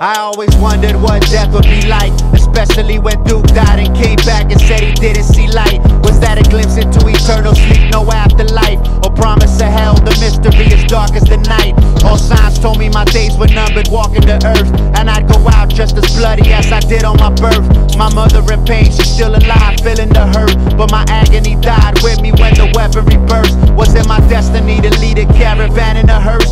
I always wondered what death would be like, especially when Duke died and came back and said he didn't see light. Was that a glimpse into eternal sleep, no afterlife, or promise of hell? The mystery is dark as the night. All signs told me my days were numbered, walking the earth, and I'd go out just as bloody as I did on my birth. My mother in pain, she's still alive, feeling the hurt, but my agony died with me when the weaponry burst. Was it my destiny to lead a caravan in a hearse?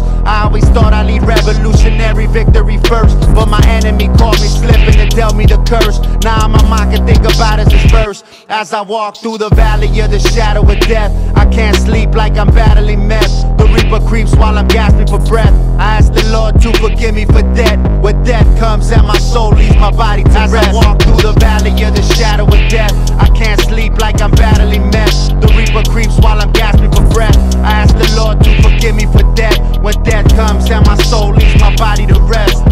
Revolutionary victory first. But my enemy caught me slipping and dealt me the curse. Now my mind can think about as his verse. As I walk through the valley of the shadow of death, I can't sleep like I'm battling meth. The reaper creeps while I'm gasping for breath. I ask the Lord to forgive me for debt. When death comes and my soul leaves my body to as rest. As I walk through the valley of the shadow of death, I can't sleep like I'm battling meth. The reaper creeps while I'm When death comes and my soul leaves my body to rest.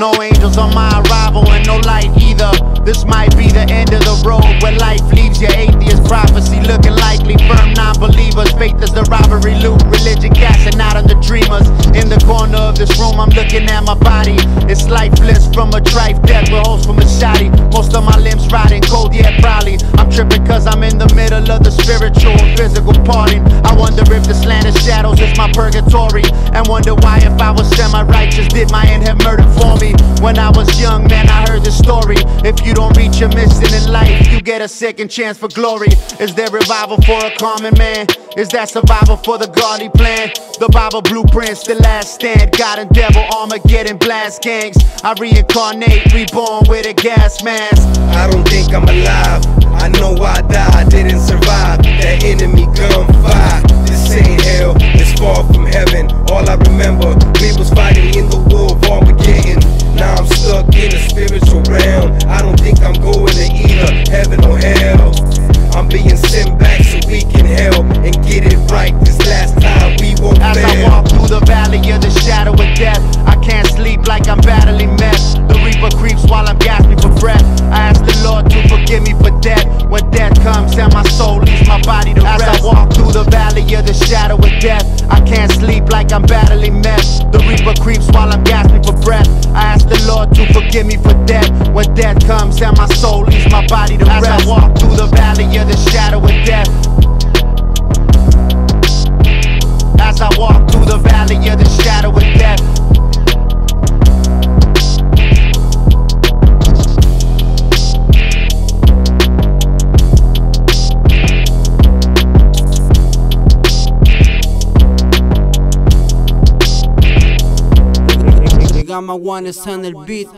No angels on my arrival and no light either. This might be the end of the road where life leaves your atheist prophecy looking likely. Firm non believers, faith is the robbery loot. Religion cashing out on the dreamers. In the corner of this room, I'm looking at my body. It's lifeless from a trife death with holes from a shotty. Most of my limbs rotting, cold yet probably. I'm tripping cause I'm in the middle of the spiritual and physical parting. I wonder if this land of shadows is my purgatory. And wonder why, if I was semi righteous, did my end have murder? When I was young, man, I heard the story. If you don't reach your mission in life, you get a second chance for glory. Is there revival for a common man? Is that survival for the godly plan? The Bible blueprints, the last stand. God and devil, Armageddon, blast gangs. I reincarnate, reborn with a gas mask. I don't think I'm alive. I know I died, didn't survive. That enemy gunfire. This ain't hell, it's far from think I'm going to either heaven or hell. I'm being sent back so we can help and get it right this last time we won't As fail. I walk through the valley of the shadow of death, I can't sleep like I'm battling meth. The reaper creeps while I'm gasping for breath. I ask the Lord to forgive me for death. When death comes and my soul leaves my body to As rest. As I walk through the valley of the shadow of death, I can't sleep like I'm battling meth. The reaper creeps while I'm gasping for breath. Forgive me for death. When death comes and my soul leaves my body to As rest. As I walk through the valley of the shadow of death. As I walk through the valley of the shadow of death. They got my one is on el beat